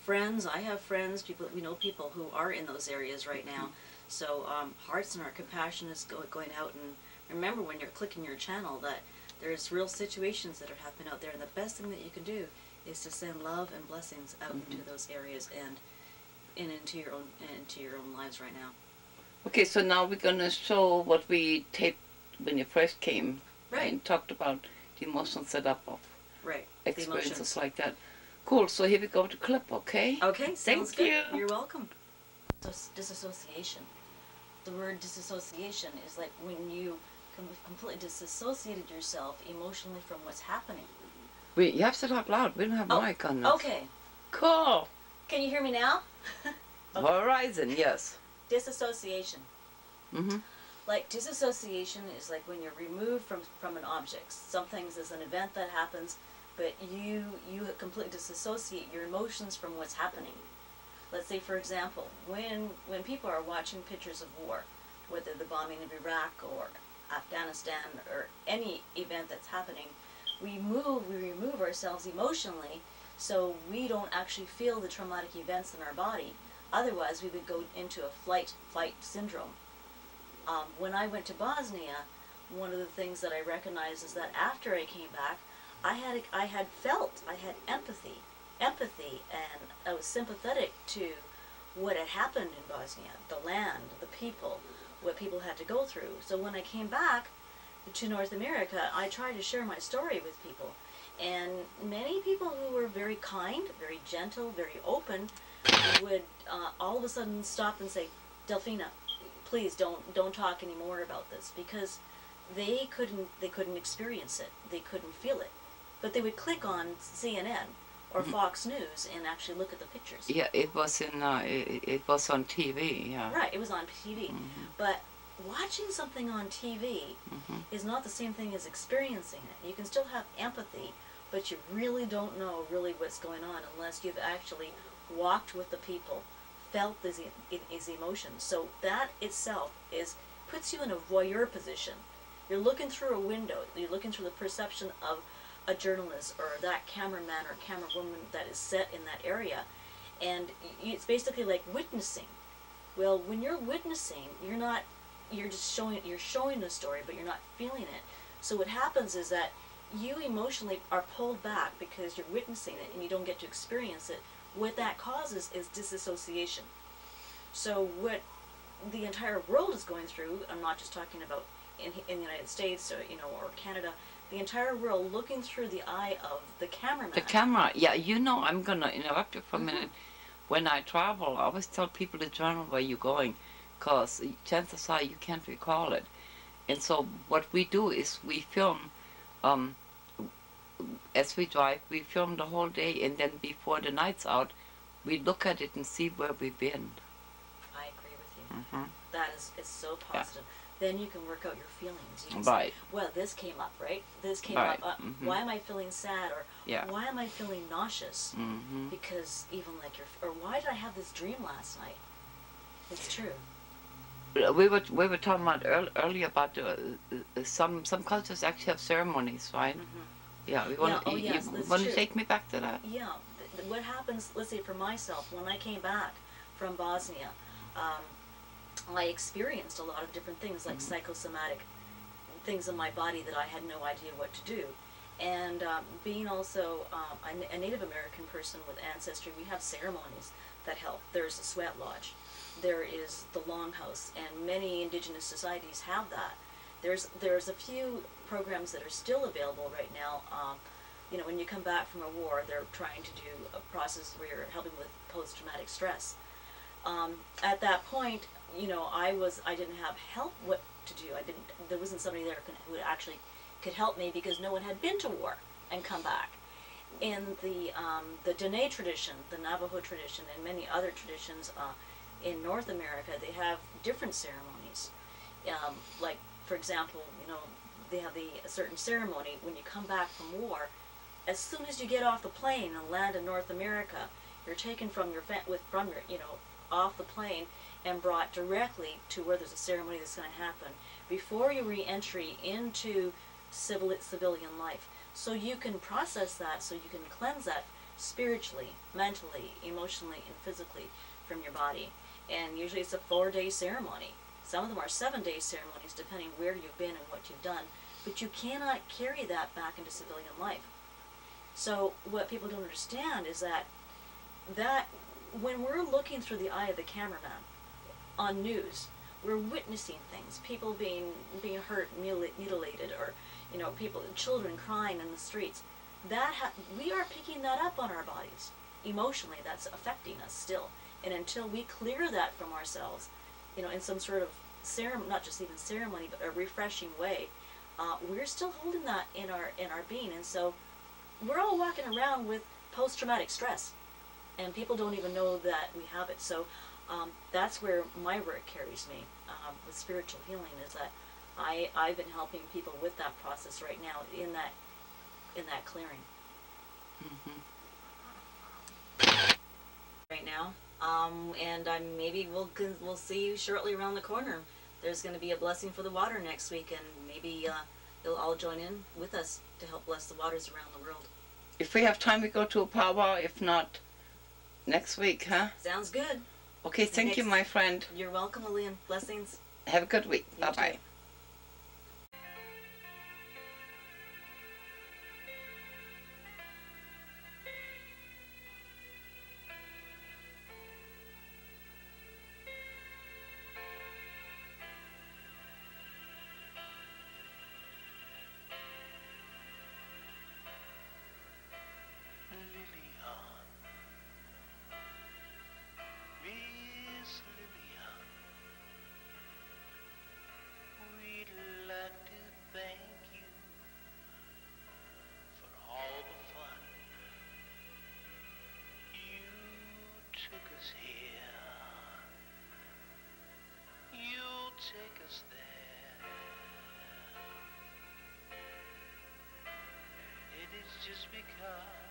friends, I have friends, people, we know people who are in those areas right now. So um, hearts and our compassion is go, going out and remember when you're clicking your channel that there's real situations that are happening out there and the best thing that you can do is to send love and blessings out into those areas and and into your own and into your own lives right now. Okay, so now we're going to show what we taped when you first came Right. and talked about the emotional setup of Right. Experiences like that. Cool, so here we go to clip, okay? Okay, Thank good. you. You're welcome. Dis- disassociation. The word disassociation is like when you com- completely disassociated yourself emotionally from what's happening. We, you have to talk loud. We don't have Oh, mic on this. Okay. Cool. Can you hear me now? Okay. Horizon, yes. Disassociation. Mm-hmm. Like disassociation is like when you're removed from from an object. Some things is an event that happens, but you you completely disassociate your emotions from what's happening. Let's say, for example, when when people are watching pictures of war, whether the bombing of Iraq or Afghanistan or any event that's happening, we move, we remove ourselves emotionally, so we don't actually feel the traumatic events in our body. Otherwise, we would go into a flight flight syndrome. Um, when I went to Bosnia, one of the things that I recognized is that after I came back, I had I had felt I had empathy empathy and I was sympathetic to what had happened in Bosnia, the land, the people, what people had to go through. So when I came back to North America, I tried to share my story with people. And many people who were very kind, very gentle, very open, would uh, all of a sudden stop and say, Delphina, please don't don't talk anymore about this because they couldn't they couldn't experience it. They couldn't feel it. But they would click on CNN or mm-hmm. Fox News and actually look at the pictures. Yeah, it was in. Uh, it, it was on TV. Yeah. Right, it was on TV. Mm-hmm. But watching something on TV mm-hmm. is not the same thing as experiencing it. You can still have empathy, but you really don't know really what's going on unless you've actually walked with the people, felt these, these emotions. So that itself is puts you in a voyeur position. You're looking through a window. You're looking through the perception of a journalist or that cameraman or camerawoman that is set in that area, and it's basically like witnessing. Well, when you're witnessing, you're not you're just showing you're showing the story, but you're not feeling it. So what happens is that you emotionally are pulled back because you're witnessing it and you don't get to experience it. What that causes is disassociation. So what the entire world is going through, I'm not just talking about in, in the United States or you know or Canada, the entire world looking through the eye of the cameraman. The camera. Yeah, you know, I'm gonna interrupt you for a minute. When I travel, I always tell people to journal where you're going, cause chances are you can't recall it. And so what we do is we film. Um, as we drive, we film the whole day, and then before the night's out, we look at it and see where we've been. I agree with you. hmm That is it's so Yeah. Then you can work out your feelings. You can say, Right. well, this came up, right? This came Right, up. Uh, mhm. Why am I feeling sad, or Yeah. why am I feeling nauseous? hmm Because even like your, or why did I have this dream last night? It's true. We were we were talking about earl, earlier about uh, uh, some some cultures actually have ceremonies, right? Yeah. We want Mm-hmm. oh you, yes, that's want to take me back to that? Yeah. What happens? Let's say for myself, when I came back from Bosnia, um, I experienced a lot of different things like psychosomatic things in my body that I had no idea what to do. And um, being also um, a, a Native American person with ancestry, we have ceremonies that help. There's a sweat lodge, there is the longhouse, and many indigenous societies have that. There's there's a few programs that are still available right now. Um, you know, when you come back from a war, they're trying to do a process where you're helping with post-traumatic stress. Um, at that point, you know, I was I didn't have help what to do. I didn't. There wasn't somebody there who actually could help me because no one had been to war and come back. In the um, the Dene tradition, the Navajo tradition, and many other traditions uh, in North America, they have different ceremonies. Um, like, for example, you know, they have the a certain ceremony when you come back from war. As soon as you get off the plane and land in North America, you're taken from your with from your you know off the plane and brought directly to where there's a ceremony that's going to happen before your re-entry into civil civilian life. So you can process that, so you can cleanse that spiritually, mentally, emotionally, and physically from your body. And usually it's a four-day ceremony. Some of them are seven-day ceremonies, depending where you've been and what you've done. But you cannot carry that back into civilian life. So what people don't understand is that that when we're looking through the eye of the cameraman on news, we're witnessing things, people being being hurt, mutilated, or you know, people, children crying in the streets. That ha- we are picking that up on our bodies emotionally. That's affecting us still, and until we clear that from ourselves, you know, in some sort of ceremony, not just even ceremony, but a refreshing way, uh, we're still holding that in our in our being, and so we're all walking around with post-traumatic stress and people don't even know that we have it so um, that's where my work carries me um, with spiritual healing is that I, I've been helping people with that process right now in that in that clearing right now um, and I'm, maybe we'll we'll see you shortly around the corner there's going to be a blessing for the water next week and maybe uh, you'll all join in with us to help bless the waters around the world If we have time, we go to a powwow. If not, next week, huh? sounds good Okay, thank you, my friend. You're welcome, Lilian. Blessings. Have a good week. You Bye too. just because.